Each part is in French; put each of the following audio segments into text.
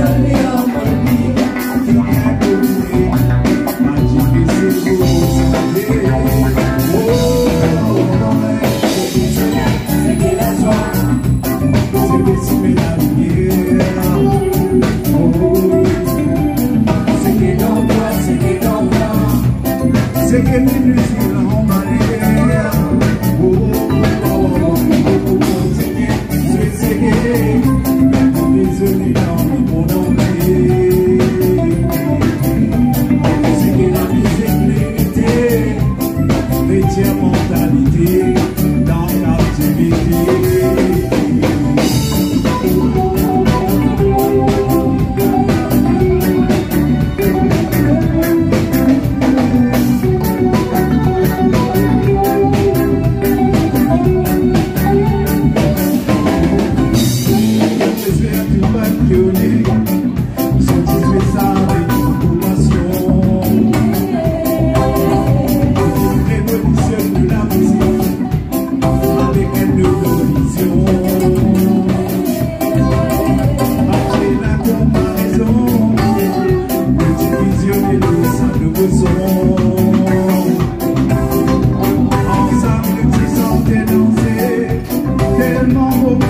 You. and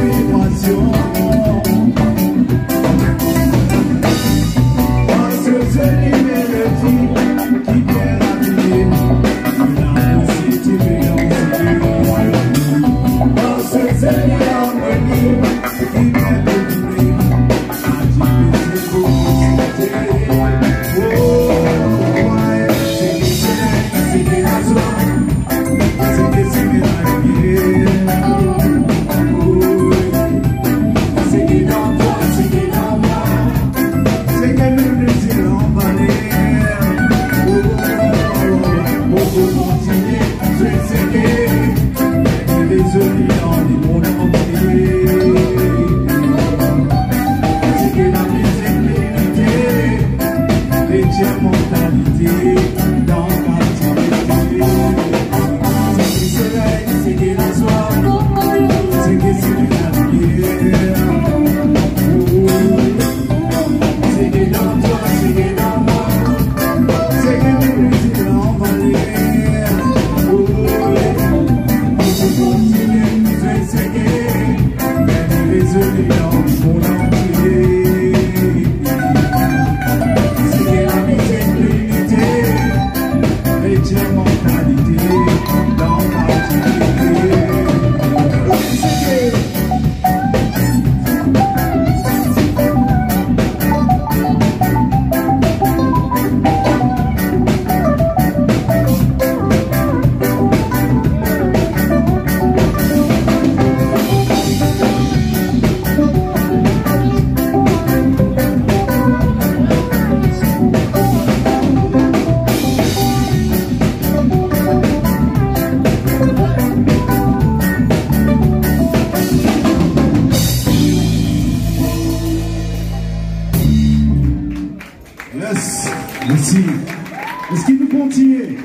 spontanéité Merci. Est-ce qu'il nous continue